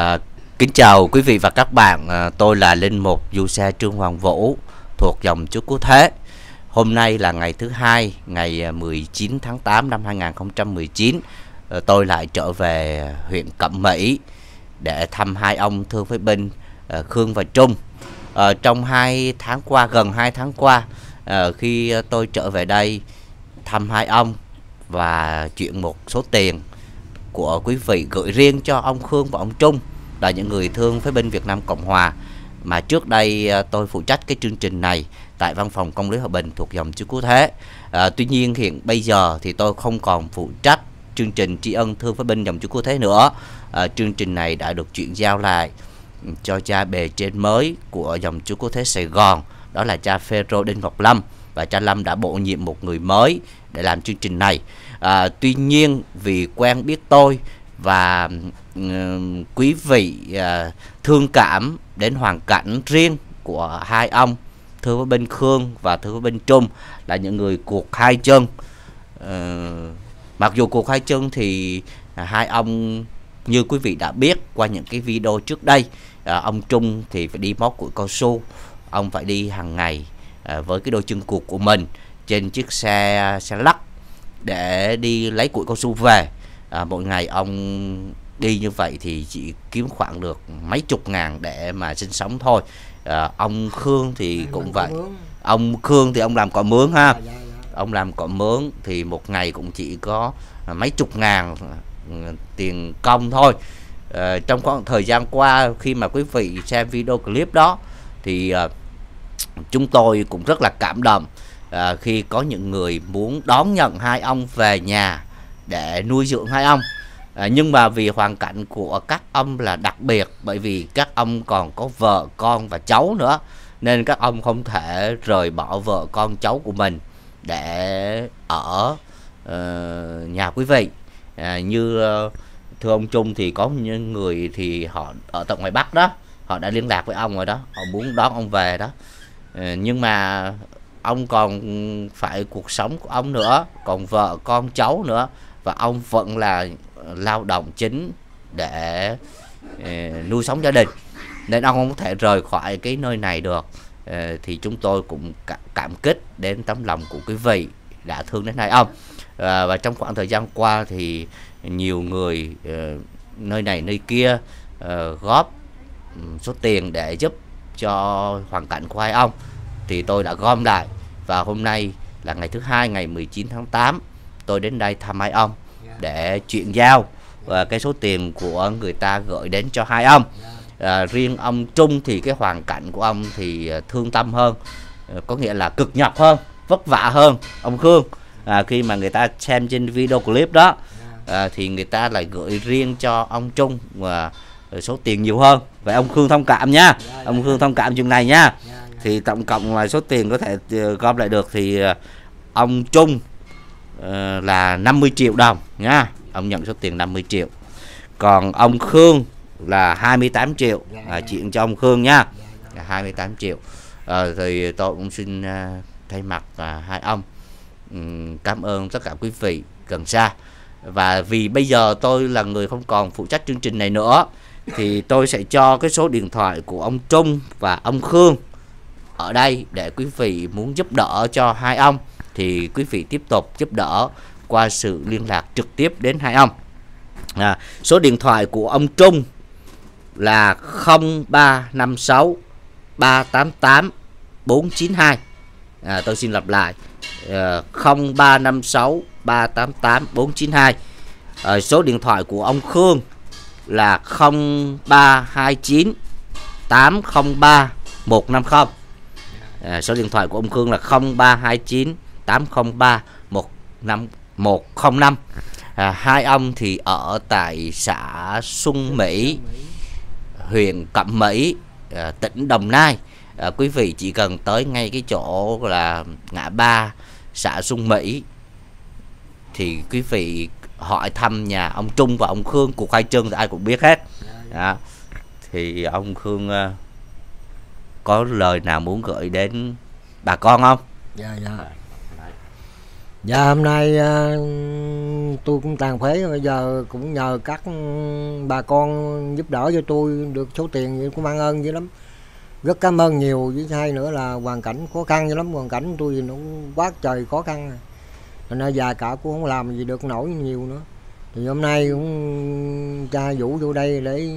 À, kính chào quý vị và các bạn, à, tôi là Linh Mục Du Xe Trương Hoàng Vũ thuộc dòng Chúa Cứu Thế. Hôm nay là ngày thứ hai, ngày ờ, 19 tháng 8 năm 2019. À, tôi lại trở về huyện Cẩm Mỹ để thăm hai ông thương phế binh à, Khương và Trung. À, trong hai tháng qua, gần hai tháng qua, à, khi tôi trở về đây thăm hai ông và chuyển một số tiền của quý vị gửi riêng cho ông Khương và ông Trung là những người thương phế binh Việt Nam Cộng Hòa. Mà trước đây à, tôi phụ trách cái chương trình này tại văn phòng công lý hòa bình thuộc dòng chữ cứu thế. À, tuy nhiên hiện bây giờ thì tôi không còn phụ trách chương trình tri ân thương phế binh dòng chữ cứu thế nữa. À, chương trình này đã được chuyển giao lại cho cha bề trên mới của dòng chúa cứu thế Sài Gòn đó là cha Phêrô Đinh Ngọc Lâm. Và cha Lâm đã bổ nhiệm một người mới để làm chương trình này. À, tuy nhiên vì quen biết tôi và ừ, quý vị à, thương cảm đến hoàn cảnh riêng của hai ông thưa với bên Khương và thưa với bên Trung là những người cuộc hai chân. Ờ, mặc dù cuộc hai chân thì hai ông, như quý vị đã biết qua những cái video trước đây à, ông Trung thì phải đi móc củi cao su, ông phải đi hàng ngày à, với cái đôi chân cuộc của mình trên chiếc xe xe lắc để đi lấy củi cao su về à, mỗi ngày ông đi như vậy thì chỉ kiếm khoảng được mấy chục ngàn để mà sinh sống thôi. À, ông Khương thì cũng vậy. ông Khương thì ông làm cỏ mướn ha. Dạ, dạ, dạ. ông làm cỏ mướn thì một ngày cũng chỉ có mấy chục ngàn ừ, tiền công thôi. À, trong khoảng thời gian qua khi mà quý vị xem video clip đó thì à, chúng tôi cũng rất là cảm động. À, khi có những người muốn đón nhận hai ông về nhà để nuôi dưỡng hai ông. À, nhưng mà vì hoàn cảnh của các ông là đặc biệt bởi vì các ông còn có vợ con và cháu nữa nên các ông không thể rời bỏ vợ con cháu của mình để ở uh, nhà quý vị. À, như uh, thưa ông Trung thì có những người thì họ ở tận ngoài Bắc đó họ đã liên lạc với ông rồi đó họ muốn đón ông về đó. À, nhưng mà ông còn phải cuộc sống của ông nữa còn vợ con cháu nữa và ông vẫn là lao động chính để uh, nuôi sống gia đình. Nên ông không thể rời khỏi cái nơi này được. Uh, thì chúng tôi cũng cảm kích đến tấm lòng của quý vị đã thương đến hai ông. Uh, và trong khoảng thời gian qua thì nhiều người uh, nơi này nơi kia uh, góp số tiền để giúp cho hoàn cảnh của hai ông. Thì tôi đã gom lại. Và hôm nay là ngày thứ hai ngày 19 tháng 8 tôi đến đây thăm hai ông để chuyển giao. Và cái số tiền của người ta gửi đến cho hai ông. À, riêng ông Trung thì cái hoàn cảnh của ông thì à, thương tâm hơn à, có nghĩa là cực nhọc hơn vất vả hơn ông Khương. À, khi mà người ta xem trên video clip đó à, thì người ta lại gửi riêng cho ông Trung và số tiền nhiều hơn. Vậy ông Khương thông cảm nha. Ông Khương thông cảm chuyện này nha. Thì tổng cộng là số tiền có thể ờ, gom lại được thì ông Trung uh, là 50 triệu đồng nha. Ông nhận số tiền 50 triệu. Còn ông Khương là 28 triệu. À, chuyện cho ông Khương nha. 28 triệu. À, thì tôi cũng xin uh, thay mặt uh, hai ông um, cảm ơn tất cả quý vị gần xa và vì bây giờ tôi là người không còn phụ trách chương trình này nữa thì tôi sẽ cho cái số điện thoại của ông Trung và ông Khương ở đây để quý vị muốn giúp đỡ cho hai ông thì quý vị tiếp tục giúp đỡ qua sự liên lạc trực tiếp đến hai ông. À, số điện thoại của ông Trung là 0356 388 492 à, tôi xin lặp lại à, 0356 388 492 à, số điện thoại của ông Khương là 0329 803 150 à, số điện thoại của ông Khương là 0329 803 105 à, hai ông thì ở tại xã Xuân Mỹ huyện Cẩm Mỹ à, tỉnh Đồng Nai. À, quý vị chỉ cần tới ngay cái chỗ là ngã ba xã Xuân Mỹ thì quý vị hỏi thăm nhà ông Trung và ông Khương. Cuộc khai trương thì ai cũng biết hết. À, thì ông Khương à, có lời nào muốn gửi đến bà con không? Dạ dạ dạ hôm nay uh, tôi cũng tàn phế bây giờ cũng nhờ các bà con giúp đỡ cho tôi được số tiền vậy cũng mang ơn dữ lắm. Rất cảm ơn nhiều với hai nữa là hoàn cảnh khó khăn dữ lắm hoàn cảnh tôi thì nó quá trời khó khăn rồi. Nên già cả cũng không làm gì được nổi nhiều nữa. Thì hôm nay cũng cha vũ vô đây để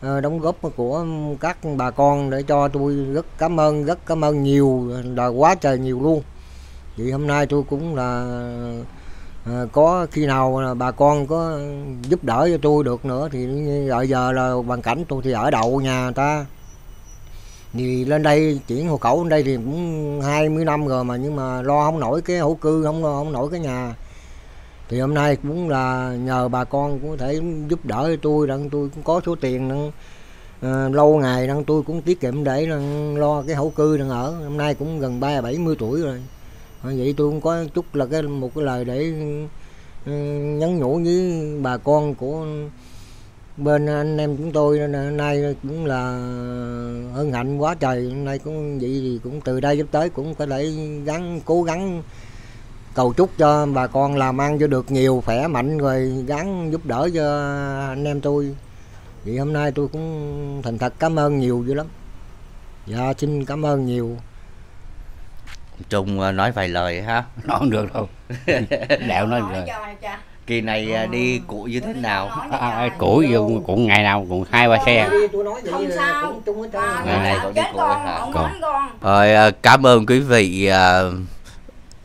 ờ, đóng góp của các bà con để cho tôi rất cảm ơn rất cảm ơn nhiều là quá trời nhiều luôn vậy hôm nay tôi cũng là à, có khi nào bà con có giúp đỡ cho tôi được nữa thì đợi giờ là hoàn cảnh tôi thì ở đậu nhà người ta. Thì lên đây chuyển hộ khẩu lên đây thì cũng 20 năm rồi mà nhưng mà lo không nổi cái hữu cư không lo không nổi cái nhà. Thì hôm nay cũng là nhờ bà con cũng có thể giúp đỡ cho tôi rằng tôi cũng có số tiền đang uh, à, lâu ngày đang tôi cũng tiết kiệm để đang lo cái hậu cư đang ở. Hôm nay cũng gần ba bảy mươi tuổi rồi vậy tôi cũng có chút là cái, một cái lời để ừ, nhắn nhủ với bà con của bên anh em chúng tôi. Nên nay cũng là hân hạnh quá trời. Nay cũng vậy thì cũng từ đây sắp tới cũng có thể gắng cố gắng cầu chúc cho bà con làm ăn cho được nhiều, khỏe, mạnh, rồi gắng giúp đỡ cho anh em tôi. Vì hôm nay tôi cũng thành thật cảm ơn nhiều dữ lắm. Dạ xin cảm ơn nhiều. Trung ờ, nói vài lời ha nói không được đâu đẹo nói rồi kỳ này ờ, đi cụ như thế nào à, à, củ dùng cũng ngày nào cũng hai ba xe tôi nói vậy Không sao. À, Ngày này à, có đi con, hả? Còn. Rồi ờ, cảm ơn quý vị ờ,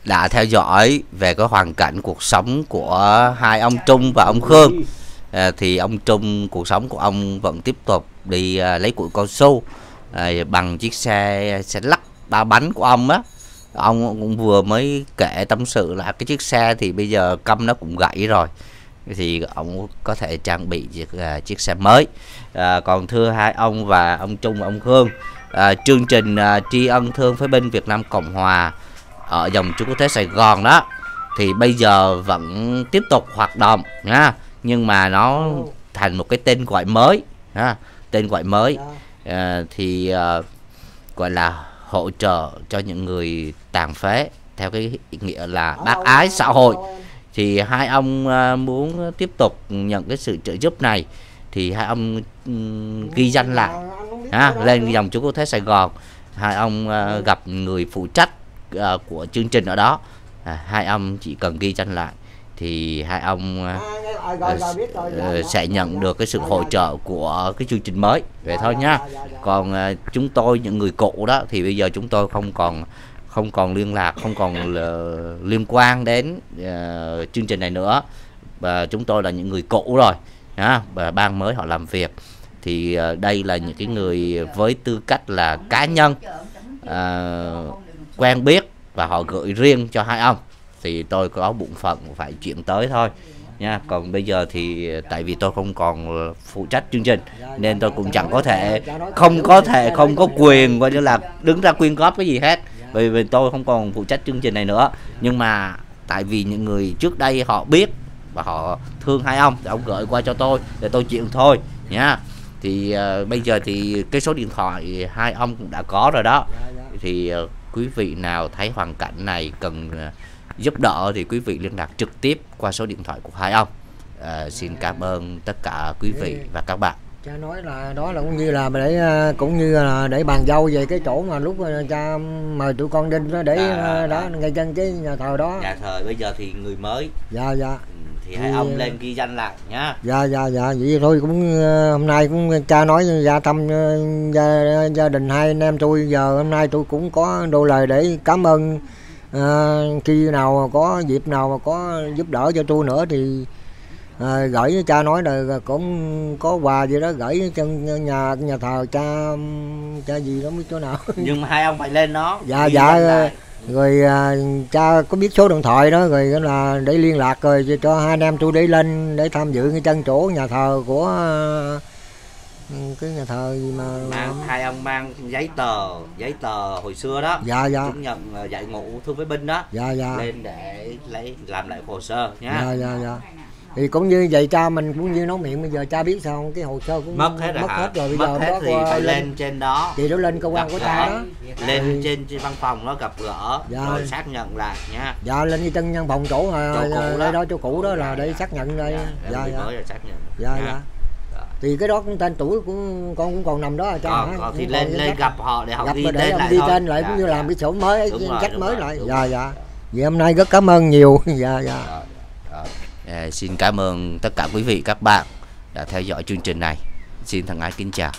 đã theo dõi về cái hoàn cảnh cuộc sống của hai ông Trung và ông Khương. Ờ, thì ông Trung cuộc sống của ông vẫn tiếp tục đi ờ, lấy củi cao su ờ, bằng chiếc xe xe lắc ba bánh của ông á. Ông cũng vừa mới kể tâm sự là cái chiếc xe thì bây giờ câm nó cũng gãy rồi. Thì ông có thể trang bị chiếc, à, chiếc xe mới. À, còn thưa hai ông và ông Trung và ông Khương à, chương trình à, tri ân thương phế binh Việt Nam Cộng Hòa ở dòng chú quốc tế Sài Gòn đó thì bây giờ vẫn tiếp tục hoạt động nha nhưng mà nó thành một cái tên gọi mới ha. Tên gọi mới Dạ. à, thì à, gọi là hỗ trợ cho những người tàn phế theo cái ý nghĩa là bác ái xã hội. thì hai ông à, muốn tiếp tục nhận cái sự trợ giúp này thì hai ông ghi danh lại. Ha, lên dòng chú quốc tế Sài Gòn. Hai ông à, gặp người phụ trách à, của chương trình ở đó. Hai ông chỉ cần ghi danh lại. Thì hai ông à, ờ, ờ, sẽ nhận được cái sự hỗ trợ của cái chương trình mới. Vậy thôi nhá còn à, chúng tôi những người cũ đó thì bây giờ chúng tôi không còn không còn liên lạc không còn liên quan đến ờ, chương trình này nữa. Và chúng tôi là những người cũ rồi và ban mới họ làm việc. Thì ờ, đây là những cái người với tư cách là cá nhân ờ, quen biết và họ gửi riêng cho hai ông. Thì tôi có bụng phận phải chuyển tới thôi nha. Còn bây giờ thì tại vì tôi không còn ờ, phụ trách chương trình nên tôi cũng chẳng có thể không có thể không có quyền coi như là đứng ra quyên góp cái gì hết. Bởi vì tôi không còn phụ trách chương trình này nữa. Nhưng mà tại vì những người trước đây họ biết và họ thương hai ông thì ông gửi qua cho tôi để tôi chuyện thôi nha. Thì uh, bây giờ thì cái số điện thoại hai ông cũng đã có rồi đó. Thì uh, quý vị nào thấy hoàn cảnh này cần uh, giúp đỡ thì quý vị liên lạc trực tiếp qua số điện thoại của hai ông. Ờ, xin cảm ơn tất cả quý vị và các bạn. cha nói là đó là cũng như là để à, cũng như là để bàn giao về cái chỗ mà lúc à, cha mời tụi con đi đó để À, à, à, đó à. ngay chân cái nhà thờ đó. Nhà thờ bây giờ thì người mới. Dạ dạ. Ừ, thì hai ông lên ghi danh lại nhá. Dạ dạ dạ. Vậy thôi cũng à, hôm nay cũng cha nói ra thăm à, gia, gia đình hai anh em tôi giờ hôm nay tôi cũng có đôi lời để cảm ơn à, khi nào có dịp nào mà có giúp đỡ cho tôi nữa thì à, gửi cha nói là cũng có quà gì đó gửi chân nhà nhà thờ cha cha gì đó biết chỗ nào nhưng mà hai ông phải lên đó dạ dạ lại. rồi à, cha có biết số điện thoại đó rồi là để liên lạc rồi cho- cho hai anh em tôi để lên để tham dự cái chân chỗ nhà thờ của cái nhà thờ gì mà mang hai ông mang giấy tờ giấy tờ hồi xưa đó. Dạ dạ. Chứng nhận ờ, dạy ngũ thương với binh đó. Dạ dạ. Lên để lấy làm lại hồ sơ nhá. Dạ dạ dạ. Thì cũng như vậy cha mình cũng như nói miệng bây giờ cha biết sao không? Cái hồ sơ cũng mất hết rồi mất hả? hết rồi bây mất giờ hết đó thì phải lên lên trên đó. Thì nó lên cơ quan của cha đó. lên Ừ. trên, trên văn phòng nó gặp gỡ Dạ. rồi xác nhận lại nha dạ lên như nhân phòng chỗ à, Chỗ cũ à, đó. đây đó chỗ cũ đó là Dạ, để dạ. xác nhận đây. Dạ, dạ dạ, dạ xác nhận. Dạ. dạ. Thì cái đó cũng tên tuổi của con cũng còn nằm đó à, còn, hả? còn thì Cũng lên lên gặp họ để họ gặp ghi tên lại ghi tên lại Dạ, cũng như dạ. làm cái sổ mới chắc mới lại. dạ dạ. Vậy hôm nay rất cảm ơn nhiều. Dạ dạ. Rồi. À, xin cảm ơn tất cả quý vị các bạn đã theo dõi chương trình này. Xin thân ái kính chào